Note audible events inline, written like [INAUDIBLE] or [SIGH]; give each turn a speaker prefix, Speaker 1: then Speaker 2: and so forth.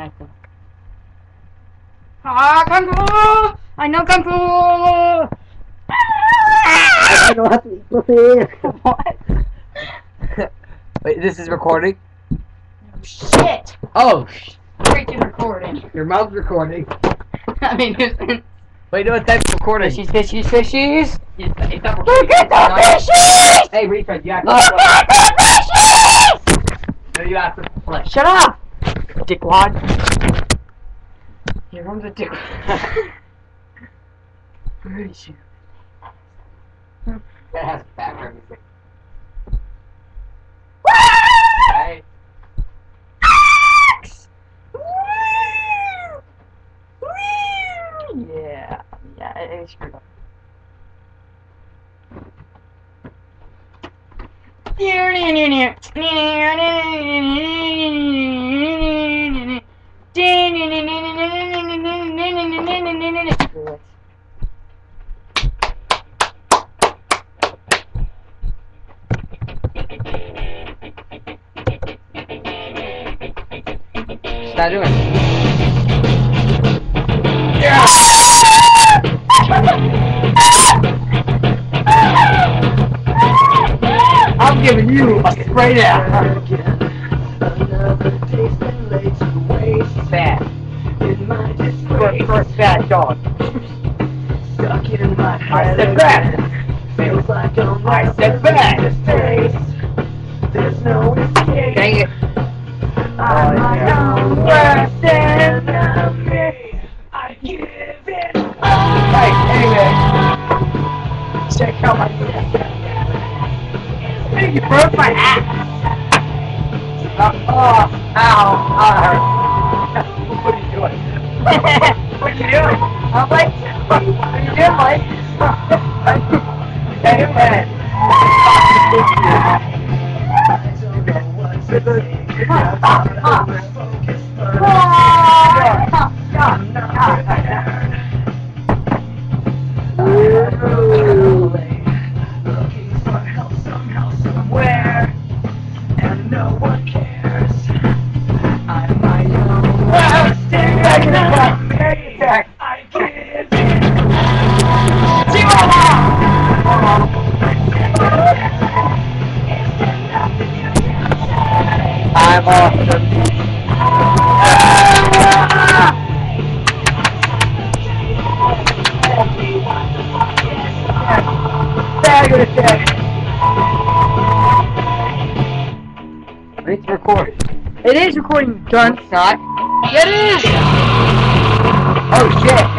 Speaker 1: Kung Fu. Ah, Kung Fu! I know Kung Fu!
Speaker 2: I know how to eat pussy.
Speaker 1: what?
Speaker 2: Wait, this is recording?
Speaker 1: Shit!
Speaker 2: Oh, sh-
Speaker 1: Freaking recording.
Speaker 2: your mom's recording. [LAUGHS]
Speaker 1: I mean, it's,
Speaker 2: Wait, no, that's recording.
Speaker 1: fishies, fishies, fishies!
Speaker 2: It's, it's not
Speaker 1: Look at the fishies!
Speaker 2: Hey, retard, you have
Speaker 1: Look at the fishies!
Speaker 2: No, you have to play.
Speaker 1: Shut up! Dickwad. Here comes a dick. Where is you?
Speaker 2: That has background music. Hey.
Speaker 1: Yeah, yeah, it is screwed up.
Speaker 2: Stop doing yeah! I'm giving you a straight out. Bad. First, first bad dog.
Speaker 3: Stuck in my
Speaker 2: I
Speaker 3: head
Speaker 2: said bad.
Speaker 3: Feels like I'm
Speaker 2: I said bad.
Speaker 3: There's no escape.
Speaker 2: Dang it.
Speaker 3: I'm
Speaker 2: Oh,
Speaker 3: my
Speaker 2: yeah.
Speaker 3: own worst enemy. I give it
Speaker 2: Hey, anyway.
Speaker 3: Check out my
Speaker 2: Hey, you broke my ass. Uh, oh, ow, ow. [LAUGHS] what are you doing? [LAUGHS] what are you doing? I'm like, what are you doing, Mike? man.
Speaker 3: Looking I'm
Speaker 2: awesome. It's recording.
Speaker 1: It is recording, John. It's. It is! Oh shit!